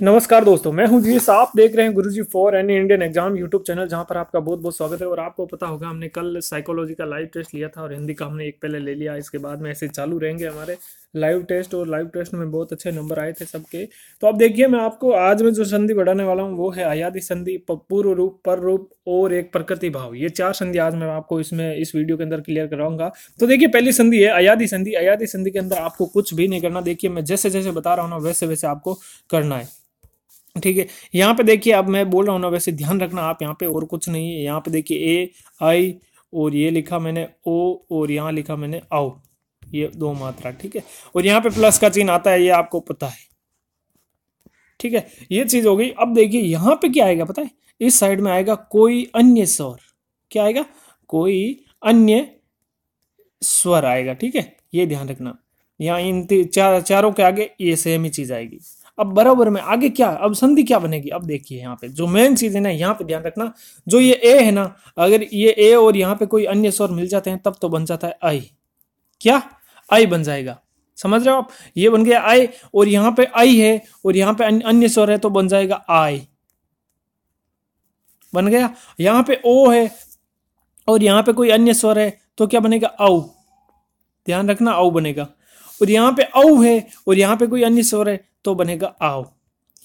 नमस्कार दोस्तों, मैं हूँ जी आप देख रहे हैं Guruji for any Indian exam YouTube channel, जहाँ पर आपका बहुत बहुत स्वागत है। और आपको पता होगा, हमने कल साइकोलॉजी का लाइव टेस्ट लिया था और हिंदी का हमने एक पहले ले लिया। इसके बाद में ऐसे चालू रहेंगे हमारे लाइव टेस्ट और लाइव टेस्ट में बहुत अच्छे नंबर आए थे सबके। तो अब देखिए, मैं आपको आज में जो संधि बढ़ाने वाला हूँ, वो है आयादी संधि, पूर्व रूप, पर रूप और एक प्रकृति भाव। ये चार संधि आज मैं आपको इसमें, इस वीडियो के अंदर क्लियर कराऊँगा। तो देखिए, पहली संधि है अयादी संधि। अयादी संधि के अंदर आपको कुछ भी नहीं करना। देखिए, मैं जैसे जैसे बता रहा हूँ ना वैसे वैसे आपको करना है। ठीक है, यहाँ पे देखिए अब मैं बोल रहा हूँ ना, वैसे ध्यान रखना, आप यहाँ पे और कुछ नहीं है। यहाँ पे देखिए ए, आई और ये लिखा मैंने, ओ और यहाँ लिखा मैंने, आओ। ये दो मात्रा, ठीक है? और यहाँ पे प्लस का चिन्ह आता है, ये आपको पता है। ठीक है, ये चीज़ हो गई। अब देखिए, यहाँ पे क्या आएगा पता है? इस साइड में आएगा कोई अन्य स्वर। क्या आएगा? कोई अन्य स्वर आएगा, ठीक है? ये ध्यान रखना। यहाँ इन चार, चारों के आगे ये सेम ही चीज़ आएगी। अब बराबर में आगे क्या, अब संधि क्या बनेगी? अब देखिए यहाँ पे, जो मेन चीज़ है ना, यहाँ पे ध्यान रखना, जो ये ए है ना, अगर ये ए और यहाँ पे कोई अन्य स्वर मिल जाते हैं, तब तो बन जाता है आई क्या? आई बन जाएगा। समझ रहे हो आप? ये बन गया आई और यहाँ पे आई है और यहाँ पे अन्य स्वर है तो बन जाएगा आई बन गया? यहाँ पे ओ है और यहाँ पे कोई अन्य स्वर है तो क्या बनेगा? औ। ध्यान रखना, औ बनेगा। और यहाँ पे औ है और यहाँ पे कोई अन्य स्वर है तो बनेगा आओ।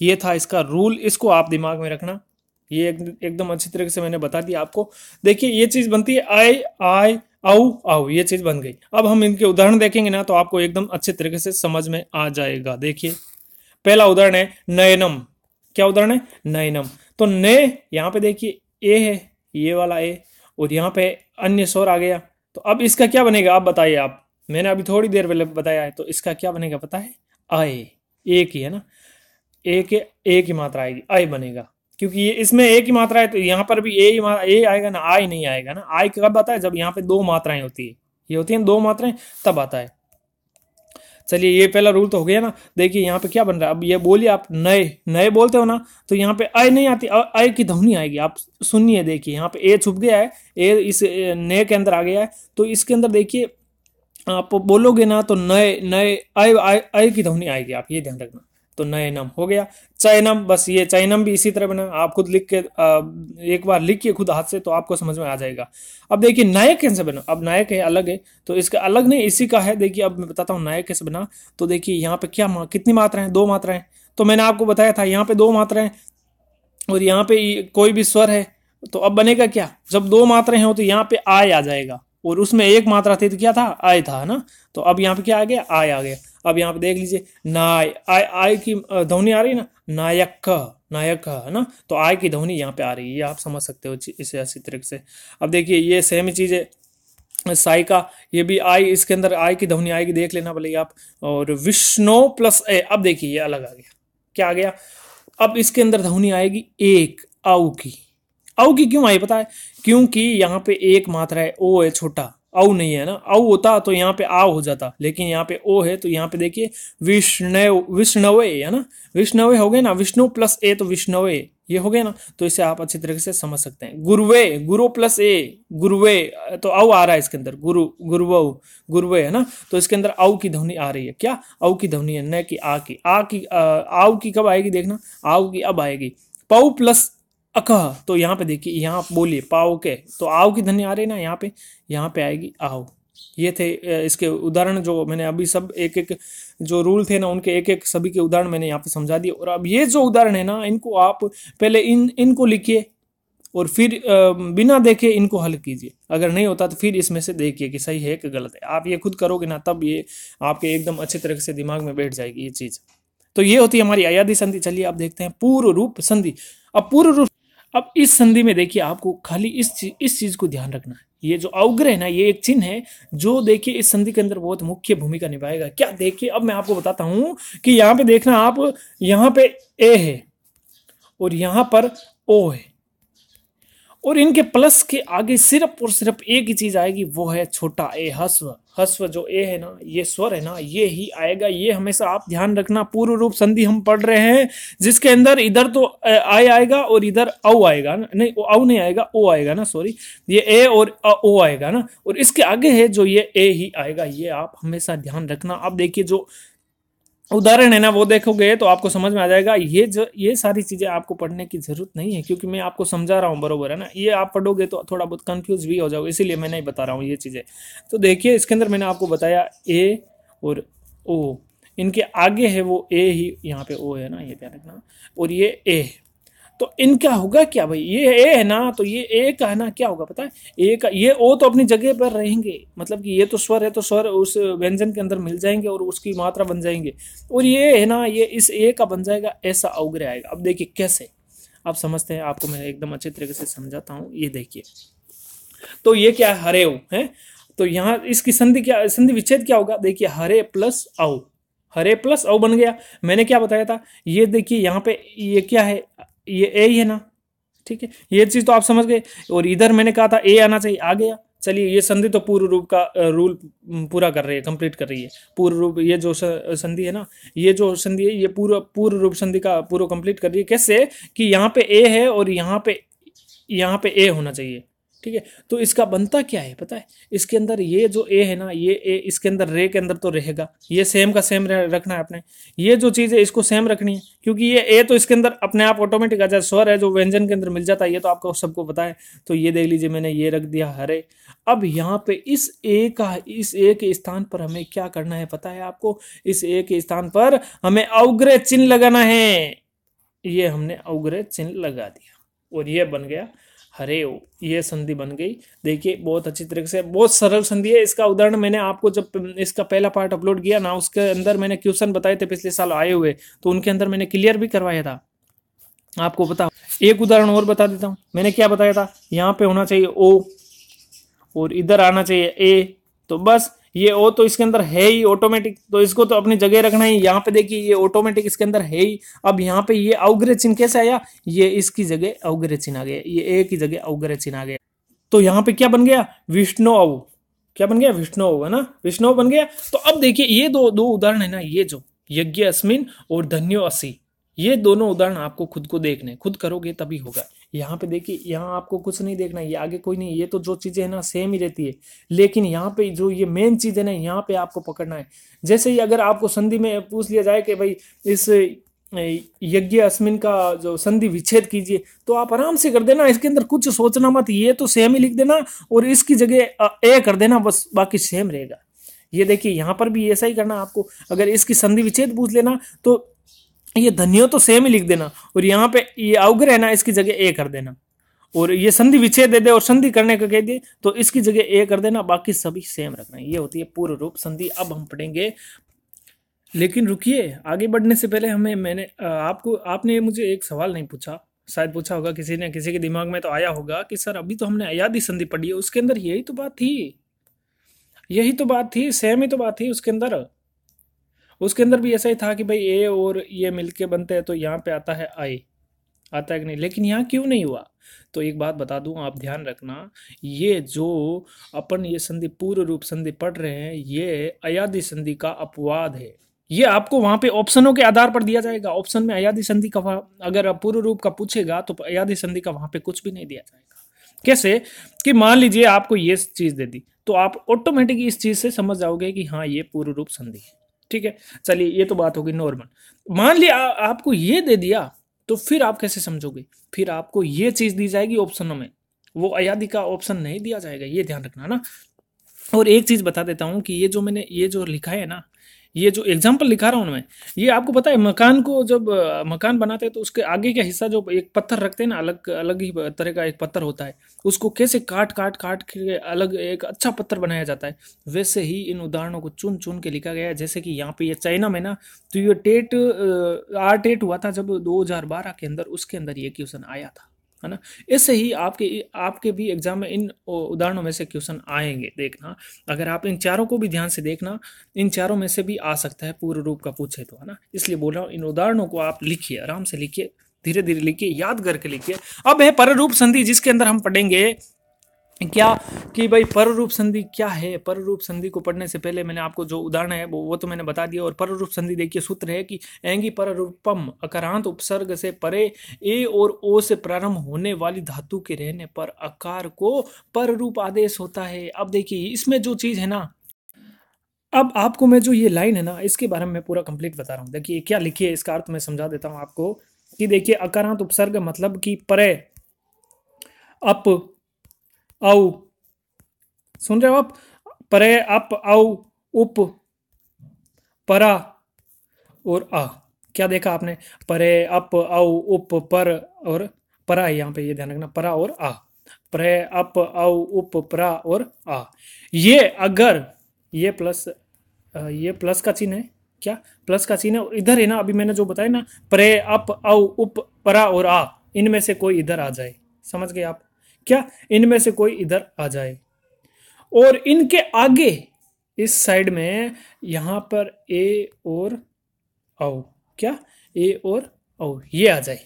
ये था इसका रूल इसको आप दिमाग में रखना। ये एक, एकदम अच्छी तरीके से मैंने बता दिया आपको। देखिए ये चीज़ बनती है आई आई आओ आओ ये चीज़ बन गई। अब हम इनके उदाहरण देखेंगे ना तो आपको एकदम अच्छे तरीके से समझ में आ जाएगा। देखिए पहला उदाहरण है नयनम। क्या उदाहरण है? नयनम। तो ने यहाँ पे देखिए ए है ये वाला ए और यहाँ पे अन्य स्वर आ गया। तो अब इसका क्या बनेगा? आप बताइए आप। मैंने अभी थोड़ी देर पहले बताया है तो इसका क्या बनेगा पता है? आए। एक ही है ना? एक एक ही मात्रा आएगी, आई बनेगा। क्योंकि ये इसमें एक ही मात्रा है तो यहाँ पर भी ए ए आएगा ना, आई नहीं आएगा ना। आई कब आता है? जब यहाँ पे दो मात्राएँ होती है। ये होती हैं दो मात्राएँ, तब आता है। चलिए, ये पहला रूल तो हो गया ना। देखिए, यहाँ पे क्या बन रहा है? अब ये बोलिए आप नए नए बोलते हो ना तो यहाँ पे आई नहीं आती आई की ध्वनि आएगी। आप सुनिए, देखिए, यहाँ पे ए छुप गया है, ए इस नए के अंदर आ गया है। तो इसके अंदर देखिए आप बोलोगे ना तो नए नए अय आय की ध्वनि आएगी आप ये ध्यान रखना। तो नए नम हो गया। चयनम बस ये चयनम भी इसी तरह बना। आप खुद लिख के एक बार लिखिए खुद हाथ से तो आपको समझ में आ जाएगा। अब देखिए नायक कैसे बना? अब नायक है अलग है। तो इसका अलग नहीं इसी का है। देखिए अब मैं बताता हूँ नायक कैसे बना। तो देखिए यहाँ पे क्या मा, कितनी मात्राएँ दो मात्राएँ। तो मैंने आपको बताया था यहाँ पे दो मात्राएँ और यहाँ पे कोई भी स्वर है। तो अब बनेगा क्या? जब दो मात्राएँ हो तो यहाँ पे आय आ जाएगा। और उसमें एक मात्रा थी तो क्या था, आय था ना? तो अब यहाँ पे क्या आ गया? आय आ गया। अब यहाँ पे देख लीजिए, नाय, आय आय की ध्वनि आ रही है ना? नायक नायक, है ना? तो आय की ध्वनि यहाँ पे आ रही है, ये आप समझ सकते हो इसे ऐसी तरीके से। अब देखिए, ये सेम चीज़ है, साई का, ये भी आई इसके अंदर आई की ध्वनि आएगी देख लेना भले आप, और विष्णु प्लस ए, अब देखिए ये अलग आ गया। क्या आ गया? अब इसके अंदर ध्वनि आएगी एक आउ की। औ की क्यों? आई पता है, क्योंकि यहाँ पे एक मात्रा है, ओ है छोटा, औ नहीं है ना? औ होता तो यहाँ पे आ हो जाता, लेकिन यहाँ पे ओ है तो यहाँ पे देखिए, विष्णव, विष्णवे है ना? विष्णवे हो गए ना? विष्णु प्लस ए तो विष्णवे, ये हो गया ना? तो इसे आप अच्छी तरीके से समझ सकते हैं। गुरुवे, गुरु प्लस ए, गुरुवे तो औ आ रहा है इसके अंदर, गुरु, गुरुव, गुरुवे है ना? तो इसके अंदर औ की ध्वनि आ रही है। क्या? औ की ध्वनि है, न की आ की। आ की आऊ की कब आएगी देखना? आऊ की अब आएगी। पौ प्लस अकह तो यहाँ पे देखिए, यहाँ बोलिए पाओ के तो आओ की ध्वनि आ रही ना, यहाँ पे यहाँ पे आएगी आओ ये थे इसके उदाहरण जो मैंने अभी सब एक एक जो रूल थे ना, उनके एक एक सभी के उदाहरण मैंने यहाँ पे समझा दिए। और अब ये जो उदाहरण है ना, इनको आप पहले इन, इनको लिखिए और फिर बिना देखे इनको हल कीजिए। अगर नहीं होता तो फिर इसमें से देखिए कि सही है कि गलत है। आप ये खुद करोगे ना, तब ये आपके एकदम अच्छे तरीके से दिमाग में बैठ जाएगी ये चीज़। तो ये होती है हमारी अयादी संधि। चलिए, आप देखते हैं पूर्व रूप संधि। अब पूर्व रूप अब इस संधि में देखिए आपको खाली इस चीज़ इस चीज़ को ध्यान रखना है। ये जो अवग्रह है ना, ये एक चिन्ह है जो देखिए इस संधि के अंदर बहुत मुख्य भूमिका निभाएगा। क्या देखिए, अब मैं आपको बताता हूँ कि यहाँ पे देखना आप, यहाँ पे ए है और यहाँ पर ओ है। और इनके प्लस के आगे सिर्फ़ और सिर्फ़ एक ही चीज़ आएगी, वो है छोटा ए, हस्व। हस्व जो ए है ना, ये स्वर है ना, ये ही आएगा। ये हमेशा आप ध्यान रखना, पूर्व रूप संधि हम पढ़ रहे हैं, जिसके अंदर इधर तो आय आएगा और इधर औ आएगा ना, नहीं औ नहीं आएगा, ओ आएगा ना सॉरी ये ए और ओ आएगा ना, और इसके आगे है जो ये ए ही आएगा, ये आप हमेशा ध्यान रखना। आप देखिए जो उदाहरण है ना, वो देखोगे तो आपको समझ में आ जाएगा, ये जो, ये सारी चीज़ें आपको पढ़ने की ज़रूरत नहीं है, क्योंकि मैं आपको समझा रहा हूँ, बरोबर है ना? ये आप पढ़ोगे तो थोड़ा बहुत कंफ्यूज भी हो जाओगे, इसीलिए मैं नहीं बता रहा हूँ ये चीज़ें। तो देखिए, इसके अंदर मैंने आपको बताया ए और ओ इनके आगे है वो ए ही, यहाँ पे ओ है ना, ये ध्यान रखना, और ये ए तो इनका होगा क्या भाई? ये ए है ना तो ये ए का है ना, क्या होगा पता है? ए का, ये ओ तो अपनी जगह पर रहेंगे। मतलब कि ये तो स्वर है तो स्वर उस व्यंजन के अंदर मिल जाएँगे और उसकी मात्रा बन जाएँगे। और ये है ना, ये इस ए का बन जाएगा, ऐसा अवग्रह आएगा। अब देखिए कैसे। आप समझते हैं, आपको मैं एकदम अच्छे तरीके से समझाता हूँ। ये देखिए। तो ये क्या है? हरे है? तो यहाँ इसकी संधि क्या, संधि विच्छेद क्या होगा? देखिए, हरे प्लस औ। हरे प्लस औ बन गया। मैंने क्या बताया था? ये देखिए, यहाँ पे ये क्या है? ये ए ही है ना? ठीक है? ये चीज़ तो आप समझ गए। और इधर मैंने कहा था ए आना चाहिए, आ गया। चलिए, ये संधि तो पूर्व रूप का रूल पूरा कर रही है कंप्लीट कर रही है। पूर्व रूप, ये जो संधि है ना, ये जो संधि है, ये पूरा, पूर्व रूप संधि का पूरा कंप्लीट कर रही है। कैसे? कि यहाँ पे ए है और यहाँ पे यहाँ पे ए होना चाहिए। ठीक है? तो इसका बनता क्या है पता है? इसके अंदर ये जो ए है ना, ये ए इसके अंदर रे के अंदर तो रहेगा। ये सेम का सेम रखना है अपने ये जो चीज़ है, इसको सेम रखनी है, क्योंकि ये ए तो इसके अंदर अपने आप ऑटोमेटिक आ जाए स्वर है, जो व्यंजन के अंदर मिल जाता है, ये तो आपको सबको पता है। तो ये देख लीजिए, मैंने ये रख दिया, हरे। अब यहाँ पे इस ए का, इस ए के स्थान पर हमें क्या करना है पता है आपको? इस ए के स्थान पर हमें अवग्रह चिन्ह लगाना है। ये हमने अवग्रह चिन्ह लगा दिया, और ये बन गया हरे ये संधि बन गई। देखिए, बहुत अच्छी तरीके से, बहुत सरल संधि है। इसका उदाहरण मैंने आपको जब इसका पहला पार्ट अपलोड किया ना, उसके अंदर मैंने क्वेश्चन बताए थे, पिछले साल आए हुए। तो उनके अंदर मैंने क्लियर भी करवाया था। आपको बता एक उदाहरण और बता देता हूँ। मैंने क्या बताया था? यहाँ पे होना चाहिए ओ और इधर आना चाहिए ए तो बस ये ओ तो इसके अंदर है ही ऑटोमेटिक तो इसको तो अपनी जगह रखना ही, यहाँ पे देखिए ये ऑटोमेटिक इसके अंदर है ही। अब यहाँ पे ये अवग्रह चिन्ह कैसे आया? ये इसकी जगह अवग्रह चिन्ह आ गया, ये ए की जगह अवग्रह चिन्ह आ गया। तो यहाँ पे क्या बन गया? विष्णु अव क्या बन गया? विष्णु है ना? विष्णु बन गया। तो अब देखिए, ये दो दो उदाहरण है ना, ये जो यज्ञ, अस्मिन और धन्यो असी ये दोनों उदाहरण आपको खुद को देखने, खुद करोगे तभी होगा। यहाँ पे देखिए, यहाँ आपको कुछ नहीं देखना ये आगे कोई नहीं ये तो जो चीज़ें है ना सेम ही रहती है। लेकिन यहाँ पे जो ये मेन चीज़ है ना, यहाँ पे आपको पकड़ना है। जैसे ही अगर आपको संधि में पूछ लिया जाए कि भाई, इस यज्ञ अस्मिन का जो संधि विच्छेद कीजिए तो आप आराम से कर देना, इसके अंदर कुछ सोचना मत, ये तो सेम ही लिख देना और इसकी जगह ए कर देना, बस बाकी सेम रहेगा। ये देखिए, यहाँ पर भी ऐसा ही करना आपको। अगर इसकी संधि विच्छेद पूछ लेना तो ये धन्यो तो सेम ही लिख देना और यहाँ पे ये अवग्रह है ना इसकी जगह ए कर देना। और ये संधि विच्छेद दे दे और संधि करने का कह दे तो इसकी जगह ए कर देना, बाकी सभी सेम रखना। ये होती है पूर्व रूप संधि। अब हम पढ़ेंगे। लेकिन रुकिए, आगे बढ़ने से पहले हमें, मैंने आपको, आपने मुझे एक सवाल नहीं पूछा। शायद पूछा होगा किसी ने, किसी के दिमाग में तो आया होगा कि, सर, अभी तो हमने अयादी संधि पढ़ी है, उसके अंदर यही तो बात थी। यही तो बात थी सेम ही तो बात थी उसके अंदर। उसके अंदर भी ऐसा ही था कि भाई ए और ये मिलके बनते हैं तो यहाँ पे आता है आई। आता है कि नहीं? लेकिन यहाँ क्यों नहीं हुआ? तो एक बात बता दूँ, आप ध्यान रखना, ये जो अपन ये संधि, पूर्व रूप संधि पढ़ रहे हैं, ये अयादि संधि का अपवाद है। ये आपको वहाँ पे ऑप्शनों के आधार पर दिया जाएगा। ऑप्शन में अयादि संधि का अगर पूर्व रूप का पूछेगा तो अयादि संधि का वहाँ पे कुछ भी नहीं दिया जाएगा। कैसे? कि मान लीजिए आपको ये चीज़ दे दी तो आप ऑटोमेटिक इस चीज़ से समझ जाओगे कि हाँ ये पूर्व रूप संधि है। ठीक है? चलिए, ये तो बात होगी नॉर्मल मान लिया आपको ये दे दिया तो फिर आप कैसे समझोगे? फिर आपको ये चीज़ दी जाएगी ऑप्शनों में. वो अयादि का ऑप्शन नहीं दिया जाएगा, ये ध्यान रखना ना. और एक चीज़ बता देता हूँ कि ये जो मैंने, ये जो लिखा है ना ये जो एग्ज़ाम्पल लिखा रहा हूँ मैं, ये आपको पता है, मकान को जब मकान बनाते हैं तो उसके आगे का हिस्सा जो एक पत्थर रखते हैं ना, अलग अलग ही तरह का एक पत्थर होता है, उसको कैसे काट काट काट के अलग एक अच्छा पत्थर बनाया जाता है, वैसे ही इन उदाहरणों को चुन चुन के लिखा गया है, जैसे कि यहाँ पे ये चाइना में ना तो ये टेट आर टेट हुआ था जब 2012 के अंदर, उसके अंदर ये क्वेश्चन आया था। है ना? ऐसे ही आपके आपके भी एग्ज़ाम में इन उदाहरणों में से क्वेश्चन आएँगे, देखना। अगर आप इन चारों को भी ध्यान से देखना, इन चारों में से भी आ सकता है पूर्व रूप का पूछे तो है ना? इसलिए बोल रहा हूँ, इन उदाहरणों को आप लिखिए, आराम से लिखिए धीरे धीरे लिखिए, याद करके लिखिए। अब है पर रूप संधि जिसके अंदर हम पढ़ेंगे क्या कि भाई पर रूप संधि क्या है? पर रूप संधि को पढ़ने से पहले मैंने आपको जो उदाहरण है, वो वो तो मैंने बता दिया। और पर रूप संधि देखिए, सूत्र है कि एँगी पर रूपम अकारांत उपसर्ग से परे ए और ओ से प्रारंभ होने वाली धातु के रहने पर अकार को पर रूप आदेश होता है। अब देखिए, इसमें जो चीज़ है ना, अब आपको मैं जो ये लाइन है ना, इसके बारे में पूरा कंप्लीट बता रहा हूँ। देखिए, क्या लिखिए इसका अर्थ मैं समझा देता हूँ आपको कि देखिए, अकारांत उपसर्ग मतलब कि परे, अप औ सुन रहे हो आप? परे अप, औ, उप, परा और आ। क्या देखा आपने? परे अप, औ, उप, पर और परा यहाँ पे, ये ध्यान रखना, परा और आ। परे अप, औ, उप, परा और आ। ये अगर, ये प्लस ये प्लस का चिन्ह है? क्या? प्लस का चिन्ह है? इधर है ना, अभी मैंने जो बताया ना, परे अप, औ, उप, परा और आ। इनमें से कोई इधर आ जाए। समझ गए आप? क्या इनमें से कोई इधर आ जाए? और इनके आगे, इस साइड में, यहाँ पर ए और औ, क्या? ए और औ, ये आ जाए।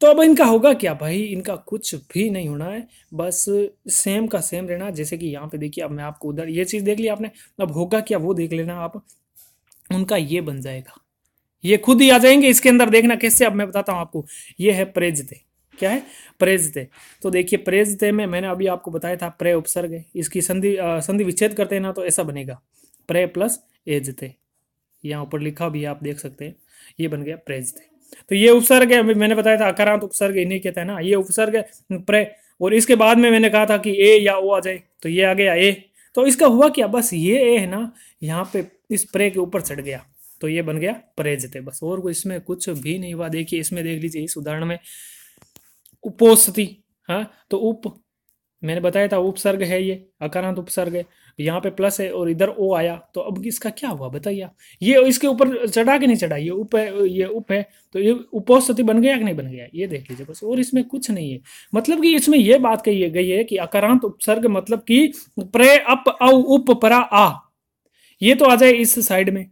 तो अब इनका होगा क्या? भाई, इनका कुछ भी नहीं होना है, बस सेम का सेम रहना, जैसे कि यहाँ पे देखिए, अब मैं आपको उधर ये चीज़ देख ली आपने, अब होगा क्या वो देख लेना आप, उनका ये बन जाएगा। ये खुद ही आ जाएँगे, इसके अंदर देखना कैसे, अब मैं बताता हूँ आपको, ये है प्रेजते क्या है? प्रेजते तो देखिए प्रेजते में मैंने अभी आपको बताया था, प्रे उपसर्ग इसकी संधि संधि विच्छेद करते हैं ना तो ऐसा बनेगा। प्रे प्लस एजते यहाँ ऊपर लिखा भी है, आप देख सकते हैं। ये बन गया प्रेजते तो ये उपसर्ग है मैंने बताया था अकारांत उपसर्ग, इन्हीं कहते हैं ना। ये उपसर्ग है, प्रे। और इसके बाद में मैंने कहा था कि ए या ओ आ जाए तो ये आ गया ए। तो इसका हुआ क्या? बस ये ए है ना, यहाँ पे इस प्रे के ऊपर चढ़ गया। तो ये बन गया प्रेजते बस और इसमें कुछ भी नहीं हुआ। देखिए, इसमें देख लीजिए, इस उदाहरण में उपोस्ती हाँ? तो उप, मैंने बताया था, उपसर्ग है ये, अकारांत उपसर्ग है। यहाँ पे प्लस है और इधर ओ आया तो अब इसका क्या हुआ बताइए ये इसके ऊपर चढ़ा के नहीं चढ़ा? ये उप है, ये उप है तो ये उपोस्थिति बन गया कि नहीं बन गया? ये देख लीजिए बस, और इसमें कुछ नहीं है। मतलब कि इसमें ये बात कही गई है कि अकारांत उपसर्ग मतलब कि प्रे अप औ उप परा आ। ये तो आ जाए इस साइड में,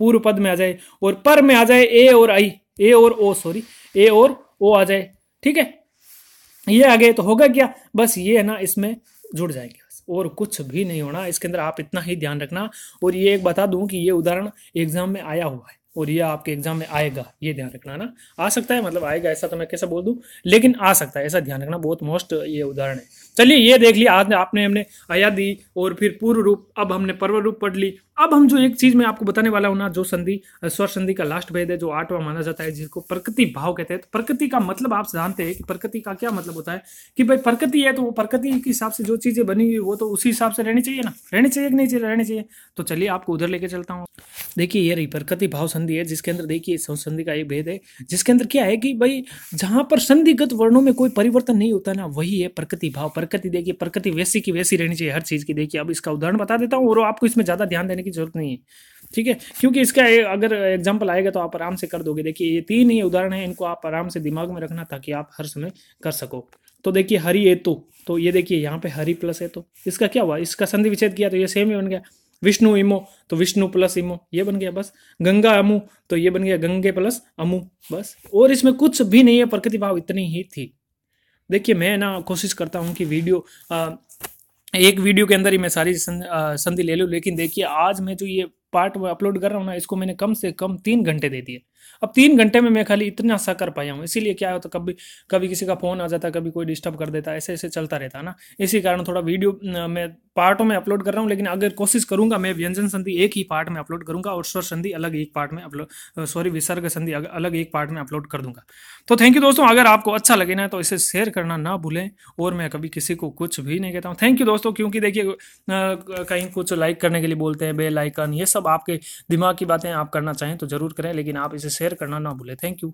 पूर्व पद में आ जाए, और पर में आ जाए ए और आई, ए और ओ सॉरी ए और ओ आ जाए, ठीक है? ये आ गए तो होगा क्या? बस ये है ना, इसमें जुड़ जाएँगे और कुछ भी नहीं होना, इसके अंदर आप इतना ही ध्यान रखना। और ये एक बता दूँ कि ये उदाहरण एग्ज़ाम में आया हुआ है, और ये आपके एग्ज़ाम में आएगा, ये ध्यान रखना ना? आ सकता है मतलब आएगा ऐसा तो मैं कैसे बोल दूँ? लेकिन आ सकता है, ऐसा ध्यान रखना, बहुत मोस्ट ये उदाहरण है। चलिए, ये देख लिया, आज आपने हमने आया दी, और फिर पूर्व रूप, अब हमने पर्व रूप पढ़ ली अब हम जो एक चीज़ मैं आपको बताने वाला हूँ ना, जो संधि, स्वर संधि का लास्ट भेद है, जो आठवां माना जाता है, जिसको प्रकृति भाव कहते हैं। तो प्रकृति का मतलब आप जानते हैं कि प्रकृति का क्या मतलब होता है कि भाई प्रकृति है तो वो प्रकृति के हिसाब से जो चीज़ें बनी हुई, वो तो उसी हिसाब से रहनी चाहिए ना। रहनी चाहिए कि नहीं चाहिए? रहनी चाहिए। तो चलिए आपको उधर लेके चलता हूँ। देखिए ये रही प्रकृति भाव संधि है, जिसके अंदर देखिए संधि का एक भेद है, जिसके अंदर क्या है कि भाई जहाँ पर संधिगत वर्णों में कोई परिवर्तन नहीं होता ना, वही है प्रकृति भाव। प्रकृति देखिए, प्रकृति वैसी की वैसी रहनी चाहिए हर चीज़ की। देखिए अब इसका उदाहरण बता देता हूँ, और आपको इसमें ज़्यादा ध्यान देने की ज़रूरत नहीं है। ठीक है? क्योंकि इसका अगर एग्ज़ाम्पल आएगा तो आप आराम से कर दोगे। देखिए, ये तीन ही उदाहरण है, इनको आप आराम से दिमाग में रखना ताकि आप हर समय कर सको। तो देखिए, हरी ए तो तो ये देखिए, यहाँ पे हरी प्लस है तो। इसका क्या हुआ? इसका संधि विच्छेद किया तो ये सेम ही बन गया। विष्णु इमो तो विष्णु प्लस इमो, ये बन गया बस। गंगा अमु तो ये बन गया गंगे प्लस अमु, बस। और इसमें कुछ भी नहीं है, प्रकृति भाव इतनी ही थी। देखिए, मैं ना कोशिश करता हूँ कि वीडियो एक वीडियो के अंदर ही मैं सारी संधि ले लूँ, लेकिन देखिए, आज मैं जो ये पार्ट अपलोड कर रहा हूँ ना, इसको मैंने कम से कम तीन घंटे दे दिए। अब तीन घंटे में मैं खाली इतना सा कर पाया हूँ। इसीलिए क्या होता कभी कभी किसी का फ़ोन आ जाता, कभी कोई डिस्टर्ब कर देता, ऐसे ऐसे चलता रहता है ना। इसी कारण थोड़ा वीडियो मैं पार्टों में अपलोड कर रहा हूँ, लेकिन अगर कोशिश करूँगा, मैं व्यंजन संधि एक ही पार्ट में अपलोड करूँगा और स्वर संधि अलग एक पार्ट में अपलोड सॉरी विसर्ग संधि अलग एक पार्ट में अपलोड कर दूँगा। तो थैंक यू दोस्तों, अगर आपको अच्छा लगे ना तो इसे शेयर करना ना भूलें और मैं कभी किसी को कुछ भी नहीं कहता हूँ। थैंक यू दोस्तों, क्योंकि देखिए कहीं कुछ लाइक करने के लिए बोलते हैं बेल आइकन ये सब आपके दिमाग की बातें आप करना चाहें तो ज़रूर करें, लेकिन आप इसे शेयर करना ना भूले। Thank you